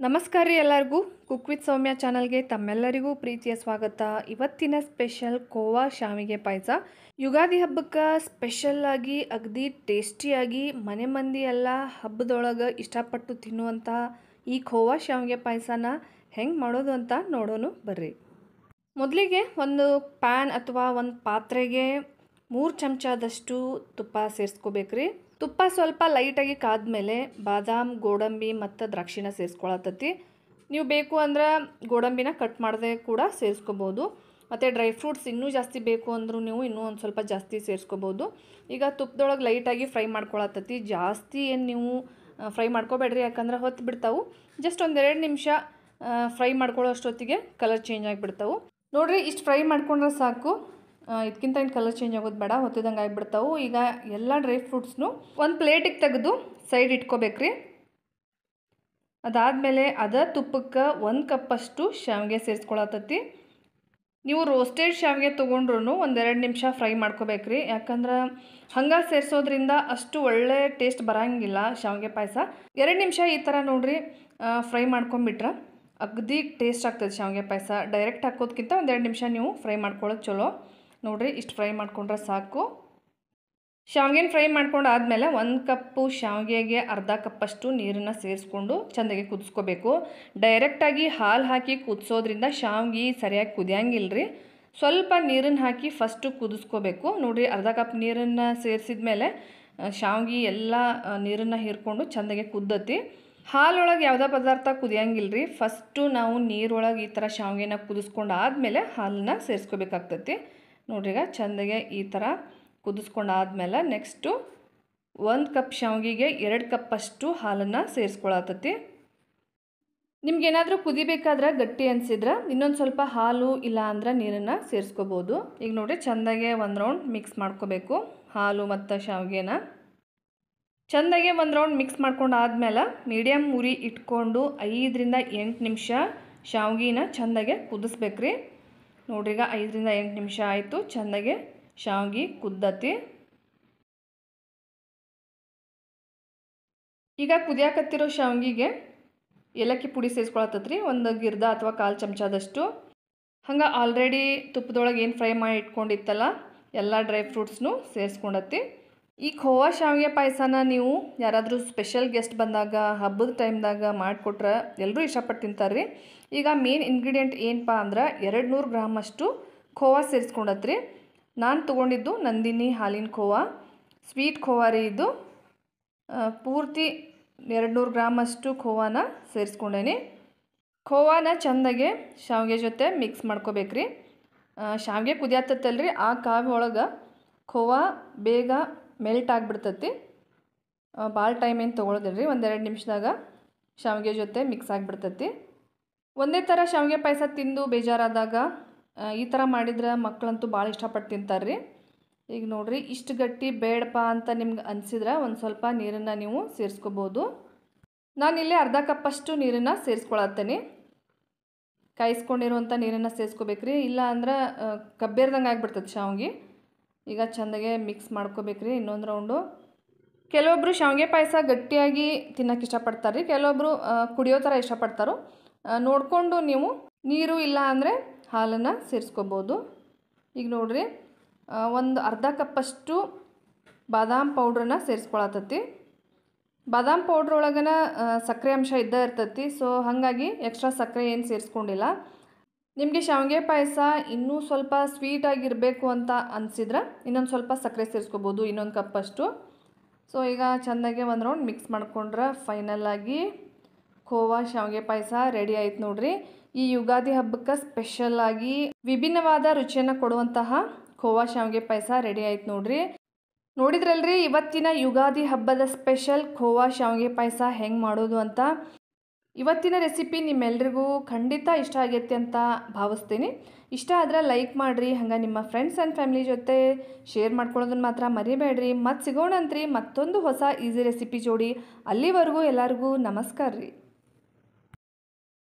ನಮಸ್ಕಾರ ರೀ ಎಲ್ಲರಿಗೂ. ಕುಕ್ ವಿತ್ ಸೌಮ್ಯ ಚಾನಲ್ಗೆ ತಮ್ಮೆಲ್ಲರಿಗೂ ಪ್ರೀತಿಯ ಸ್ವಾಗತ. ಇವತ್ತಿನ ಸ್ಪೆಷಲ್ ಕೋವಾ ಶಾವಿಗೆ ಪಾಯಸ. ಯುಗಾದಿ ಹಬ್ಬಕ್ಕೆ ಸ್ಪೆಷಲ್ಲಾಗಿ ಅಗದಿ ಟೇಸ್ಟಿಯಾಗಿ, ಮನೆ ಮಂದಿ ಎಲ್ಲ ಹಬ್ಬದೊಳಗೆ ಇಷ್ಟಪಟ್ಟು ತಿನ್ನುವಂಥ ಈ ಖೋವಾ ಶಾವಿಗೆ ಪಾಯಸನ ಹೆಂಗೆ ಮಾಡೋದು ಅಂತ ನೋಡೋಣ ಬರ್ರಿ. ಮೊದಲಿಗೆ ಒಂದು ಪ್ಯಾನ್ ಅಥವಾ ಒಂದು ಪಾತ್ರೆಗೆ ಮೂರು ಚಮಚದಷ್ಟು ತುಪ್ಪ ಸೇರಿಸ್ಕೋಬೇಕ್ರಿ. ತುಪ್ಪ ಸ್ವಲ್ಪ ಲೈಟಾಗಿ ಕಾದ್ಮೇಲೆ ಬಾದಾಮ್, ಗೋಡಂಬಿ ಮತ್ತು ದ್ರಾಕ್ಷಿನ ಸೇರಿಸ್ಕೊಳತತಿ ನೀವು ಬೇಕು ಅಂದ್ರೆ ಗೋಡಂಬಿನ ಕಟ್ ಮಾಡದೆ ಕೂಡ ಸೇರಿಸ್ಕೋಬೋದು. ಮತ್ತು ಡ್ರೈ ಫ್ರೂಟ್ಸ್ ಇನ್ನೂ ಜಾಸ್ತಿ ಬೇಕು ಅಂದರೂ ನೀವು ಇನ್ನೂ ಒಂದು ಸ್ವಲ್ಪ ಜಾಸ್ತಿ ಸೇರಿಸ್ಕೋಬೋದು. ಈಗ ತುಪ್ಪದೊಳಗೆ ಲೈಟಾಗಿ ಫ್ರೈ ಮಾಡ್ಕೊಳತತಿ ಜಾಸ್ತಿ ಏನು ನೀವು ಫ್ರೈ ಮಾಡ್ಕೋಬೇಡ್ರಿ ಯಾಕಂದ್ರೆ ಹೊತ್ತು ಬಿಡ್ತಾವೆ. ಜಸ್ಟ್ ಒಂದೆರಡು ನಿಮಿಷ ಫ್ರೈ ಮಾಡ್ಕೊಳ್ಳೋ ಅಷ್ಟೊತ್ತಿಗೆ ಕಲರ್ ಚೇಂಜ್ ಆಗಿಬಿಡ್ತಾವೆ. ನೋಡಿರಿ ಇಷ್ಟು ಫ್ರೈ ಮಾಡ್ಕೊಂಡ್ರೆ ಸಾಕು. ಇದಕ್ಕಿಂತ ಏನು ಕಲರ್ ಚೇಂಜ್ ಆಗೋದು ಬೇಡ ಹೊತ್ತಿದಂಗೆ ಆಗಿಬಿಡ್ತಾವು. ಈಗ ಎಲ್ಲ ಡ್ರೈ ಫ್ರೂಟ್ಸ್ನು ಒಂದು ಪ್ಲೇಟಿಗೆ ತೆಗೆದು ಸೈಡ್ ಇಟ್ಕೋಬೇಕ್ರಿ. ಅದಾದಮೇಲೆ ಅದ ತುಪ್ಪಕ್ಕೆ ಒಂದು ಕಪ್ಪಷ್ಟು ಶಾವಿಗೆ ಸೇರಿಸ್ಕೊಳತತಿ ನೀವು ರೋಸ್ಟೆಡ್ ಶಾವಿಗೆ ತೊಗೊಂಡ್ರು ಒಂದೆರಡು ನಿಮಿಷ ಫ್ರೈ ಮಾಡ್ಕೋಬೇಕ್ರಿ. ಯಾಕಂದ್ರೆ ಹಂಗೆ ಸೇರಿಸೋದ್ರಿಂದ ಅಷ್ಟು ಒಳ್ಳೆ ಟೇಸ್ಟ್ ಬರೋಂಗಿಲ್ಲ ಶಾವಿಗೆ ಪಾಯಸ. ಎರಡು ನಿಮಿಷ ಈ ಥರ ನೋಡ್ರಿ ಫ್ರೈ ಮಾಡ್ಕೊಂಬಿಟ್ರೆ ಅಗದಿ ಟೇಸ್ಟ್ ಆಗ್ತದೆ ಶಾವಿಗೆ ಪಾಯಸ. ಡೈರೆಕ್ಟ್ ಹಾಕೋದ್ಕಿಂತ ಒಂದೆರಡು ನಿಮಿಷ ನೀವು ಫ್ರೈ ಮಾಡ್ಕೊಳ್ಳೋದು ಚಲೋ. ನೋಡಿರಿ, ಇಷ್ಟು ಫ್ರೈ ಮಾಡಿಕೊಂಡ್ರೆ ಸಾಕು. ಶಾವಿಗೆನ ಫ್ರೈ ಮಾಡ್ಕೊಂಡು ಆದಮೇಲೆ ಒಂದು ಕಪ್ಪು ಶಾವಿಗೆಗೆ ಅರ್ಧ ಕಪ್ಪಷ್ಟು ನೀರನ್ನು ಸೇರಿಸ್ಕೊಂಡು ಚೆಂದಾಗಿ ಕುದಿಸ್ಕೋಬೇಕು. ಡೈರೆಕ್ಟಾಗಿ ಹಾಲು ಹಾಕಿ ಕುದಿಸೋದ್ರಿಂದ ಶಾವಿಗೆ ಸರಿಯಾಗಿ ಕುದಿಯಂಗಿಲ್ಲ ರೀ ಸ್ವಲ್ಪ ನೀರನ್ನು ಹಾಕಿ ಫಸ್ಟು ಕುದಿಸ್ಕೋಬೇಕು. ನೋಡಿರಿ, ಅರ್ಧ ಕಪ್ ನೀರನ್ನು ಸೇರಿಸಿದ ಮೇಲೆ ಶಾವಿಗೆ ಎಲ್ಲ ನೀರನ್ನು ಹೀರ್ಕೊಂಡು ಚೆಂದಾಗಿ ಕುದ್ದತಿ. ಹಾಲೊಳಗೆ ಯಾವುದೇ ಪದಾರ್ಥ ಕುದಿಯಂಗಿಲ್ಲ ರೀ ಫಸ್ಟು ನಾವು ನೀರೊಳಗೆ ಈ ಥರ ಶಾವಿಗೆನ ಕುದಿಸ್ಕೊಂಡು ಆದಮೇಲೆ ಹಾಲನ್ನ ಸೇರಿಸ್ಕೋಬೇಕಾಗ್ತತಿ. ನೋಡ್ರಿ ಚೆಂದಾಗೆ ಈ ಥರ ಕುದಿಸ್ಕೊಂಡಾದ್ಮೇಲೆ ನೆಕ್ಸ್ಟು ಒಂದು ಕಪ್ ಶಾವಿಗೆಗೆ ಎರಡು ಕಪ್ಪಷ್ಟು ಹಾಲನ್ನು ಸೇರಿಸ್ಕೊಳತತಿ ನಿಮ್ಗೇನಾದರೂ ಕುದಿಬೇಕಾದ್ರೆ ಗಟ್ಟಿ ಅನಿಸಿದ್ರೆ ಇನ್ನೊಂದು ಸ್ವಲ್ಪ ಹಾಲು ಇಲ್ಲ ಅಂದ್ರೆ ನೀರನ್ನು ಸೇರಿಸ್ಕೋಬೋದು. ಈಗ ನೋಡಿರಿ ಚೆಂದಾಗೆ ಒಂದು ರೌಂಡ್ ಮಿಕ್ಸ್ ಮಾಡ್ಕೋಬೇಕು ಹಾಲು ಮತ್ತು ಶಾವಿಗೆನ. ಚೆಂದಾಗೆ ಒಂದು ರೌಂಡ್ ಮಿಕ್ಸ್ ಮಾಡ್ಕೊಂಡು ಆದಮೇಲೆ ಮೀಡಿಯಮ್ ಉರಿ ಇಟ್ಕೊಂಡು ಐದರಿಂದ ಎಂಟು ನಿಮಿಷ ಶಾವಿಗೆನ ಚೆಂದಾಗೆ ಕುದಿಸ್ಬೇಕ್ರಿ. ನೋಡ್ರಿ, ಈಗ ಐದರಿಂದ ಎಂಟು ನಿಮಿಷ ಆಯಿತು. ಚೆಂದಾಗೆ ಶಾವಿಗೆ, ಕುದ್ದತಿ. ಈಗ ಕುದಿಯಾಕತ್ತಿರೋ ಶಾವಿಗೆಗೆ ಏಲಕ್ಕಿ ಪುಡಿ ಸೇರಿಸ್ಕೊಳತ್ತತ್ರಿ. ಒಂದು ಗಿರ್ದ ಅಥವಾ ಕಾಲು ಚಮಚದಷ್ಟು. ಹಂಗೆ ಆಲ್ರೆಡಿ ತುಪ್ಪದೊಳಗೆ ಏನು ಫ್ರೈ ಮಾಡಿ ಇಟ್ಕೊಂಡಿತ್ತಲ್ಲ, ಎಲ್ಲ ಡ್ರೈ ಫ್ರೂಟ್ಸ್ನು ಸೇರಿಸ್ಕೊಂಡತ್ತಿ. ಈ ಖೋವಾ ಶಾವಿಗೆ ಪಾಯಸನ ನೀವು ಯಾರಾದರೂ ಸ್ಪೆಷಲ್ ಗೆಸ್ಟ್ ಬಂದಾಗ, ಹಬ್ಬದ ಟೈಮ್ದಾಗ ಮಾಡಿಕೊಟ್ರೆ ಎಲ್ಲರೂ ಇಷ್ಟಪಟ್ಟು ತಿಂತಾರೆ ರೀ ಈಗ ಮೇನ್ ಇಂಗ್ರೀಡಿಯೆಂಟ್ ಏನಪ್ಪ ಅಂದ್ರೆ ಎರಡು ನೂರು ಗ್ರಾಮಷ್ಟು ಖೋವಾ ಸೇರಿಸ್ಕೊಂಡತ್ರಿ. ನಾನು ತೊಗೊಂಡಿದ್ದು ನಂದಿನಿ ಹಾಲಿನ ಖೋವಾ ಸ್ವೀಟ್ ಖೋವಾ ರೀ ಇದು. ಪೂರ್ತಿ ಎರಡು ನೂರು ಗ್ರಾಮಷ್ಟು ಖೋವಾನ ಸೇರಿಸ್ಕೊಂಡೇನಿ. ಖೋವಾನ ಚೆಂದಾಗೆ ಶಾವಿಗೆ ಜೊತೆ ಮಿಕ್ಸ್ ಮಾಡ್ಕೋಬೇಕ್ರಿ. ಶಾವಿಗೆ ಕುದಿಯತ್ತಲ್ರಿ, ಆ ಕಾವಿ ಒಳಗೆ ಖೋವಾ ಬೇಗ ಮೆಲ್ಟ್ ಆಗಿಬಿಡ್ತತಿ. ಭಾಳ ಟೈಮ್ ಏನು ತೊಗೊಳೋದಿಲ್ಲ ರೀ ಒಂದೆರಡು ನಿಮಿಷದಾಗ ಶಾವಿಗೆ ಜೊತೆ ಮಿಕ್ಸ್ ಆಗಿಬಿಡ್ತತಿ. ಒಂದೇ ಥರ ಶಾವಿಗೆ ಪಾಯಸ ತಿಂದು ಬೇಜಾರಾದಾಗ ಈ ಥರ ಮಾಡಿದ್ರೆ ಮಕ್ಕಳಂತೂ ಭಾಳ ಇಷ್ಟಪಟ್ಟು ತಿಂತಾರೆ ರೀ ಈಗ ನೋಡಿರಿ, ಇಷ್ಟು ಗಟ್ಟಿ ಬೇಡಪ್ಪ ಅಂತ ನಿಮ್ಗೆ ಅನಿಸಿದ್ರೆ ಒಂದು ಸ್ವಲ್ಪ ನೀರನ್ನು ನೀವು ಸೇರಿಸ್ಕೋಬೋದು. ನಾನಿಲ್ಲಿ ಅರ್ಧ ಕಪ್ಪಷ್ಟು ನೀರನ್ನು ಸೇರಿಸ್ಕೊಳತ್ತೇನೆ. ಕಾಯಿಸ್ಕೊಂಡಿರುವಂಥ ನೀರನ್ನು ಸೇರಿಸ್ಕೋಬೇಕ್ರಿ. ಇಲ್ಲ ಅಂದ್ರೆ ಕಬ್ಬೇರ್ದಂಗೆ ಆಗಿಬಿಡ್ತದೆ ಶಾವಿಗೆ. ಈಗ ಚೆಂದಾಗೆ ಮಿಕ್ಸ್ ಮಾಡ್ಕೋಬೇಕ್ರಿ ಇನ್ನೊಂದು ರೌಂಡು ಕೆಲವೊಬ್ಬರು ಶಾವಿಗೆ ಪಾಯಸ ಗಟ್ಟಿಯಾಗಿ ತಿನ್ನೋಕೆ ಇಷ್ಟಪಡ್ತಾರೆ ರೀ ಕೆಲವೊಬ್ಬರು ಕುಡಿಯೋ ಥರ ಇಷ್ಟಪಡ್ತಾರೋ. ನೋಡಿಕೊಂಡು ನೀವು ನೀರು ಇಲ್ಲ ಅಂದರೆ ಹಾಲನ್ನು ಸೇರಿಸ್ಕೋಬೋದು. ಈಗ ನೋಡಿರಿ ಒಂದು ಅರ್ಧ ಕಪ್ಪಷ್ಟು ಬಾದಾಮ್ ಪೌಡ್ರನ್ನ ಸೇರಿಸ್ಕೊಳತತಿ ಬಾದಾಮ್ ಪೌಡ್ರ್ ಒಳಗನ ಸಕ್ಕರೆ ಅಂಶ ಇದ್ದೇ ಇರ್ತೈತಿ, ಸೊ ಹಾಗಾಗಿ ಎಕ್ಸ್ಟ್ರಾ ಸಕ್ಕರೆ ಏನು ಸೇರಿಸ್ಕೊಂಡಿಲ್ಲ. ನಿಮಗೆ ಶಾವಿಗೆ ಪಾಯಸ ಇನ್ನೂ ಸ್ವಲ್ಪ ಸ್ವೀಟಾಗಿರಬೇಕು ಅಂತ ಅನಿಸಿದ್ರೆ ಇನ್ನೊಂದು ಸ್ವಲ್ಪ ಸಕ್ಕರೆ ಸೇರಿಸ್ಕೋಬೋದು, ಇನ್ನೊಂದು ಕಪ್ಪಷ್ಟು ಸೊ ಈಗ ಚೆಂದಾಗೆ ಒಂದು ರೌಂಡ್ ಮಿಕ್ಸ್ ಮಾಡ್ಕೊಂಡ್ರೆ ಆಗಿ ಖೋವಾ ಶಾವಿಗೆ ಪಾಯಸ ರೆಡಿ ಆಯ್ತು ನೋಡ್ರಿ. ಈ ಯುಗಾದಿ ಹಬ್ಬಕ್ಕೆ ಸ್ಪೆಷಲ್ಲಾಗಿ ವಿಭಿನ್ನವಾದ ರುಚಿಯನ್ನು ಕೊಡುವಂತಹ ಖೋವಾ ಶಾವಿಗೆ ಪಾಯಸ ರೆಡಿ ಆಯ್ತು ನೋಡ್ರಿ. ನೋಡಿದ್ರಲ್ರಿ, ಇವತ್ತಿನ ಯುಗಾದಿ ಹಬ್ಬದ ಸ್ಪೆಷಲ್ ಖೋವಾ ಶಾವಿಗೆ ಪಾಯಸ ಹೆಂಗೆ ಮಾಡೋದು ಅಂತ. ಇವತ್ತಿನ ರೆಸಿಪಿ ನಿಮ್ಮೆಲ್ರಿಗೂ ಖಂಡಿತ ಇಷ್ಟ ಆಗೈತೆ ಅಂತ ಭಾವಿಸ್ತೀನಿ. ಇಷ್ಟ ಆದರೆ ಲೈಕ್ ಮಾಡಿರಿ, ಹಂಗೆ ನಿಮ್ಮ ಫ್ರೆಂಡ್ಸ್ ಆ್ಯಂಡ್ ಫ್ಯಾಮಿಲಿ ಜೊತೆ ಶೇರ್ ಮಾಡ್ಕೊಳ್ಳೋದನ್ನು ಮಾತ್ರ ಮರಿಬೇಡ್ರಿ. ಮತ್ತು ಸಿಗೋಣಂತ್ರಿ ಮತ್ತೊಂದು ಹೊಸ ಈಸಿ ರೆಸಿಪಿ ಜೋಡಿ. ಅಲ್ಲಿವರೆಗೂ ಎಲ್ಲರಿಗೂ ನಮಸ್ಕಾರ ರೀ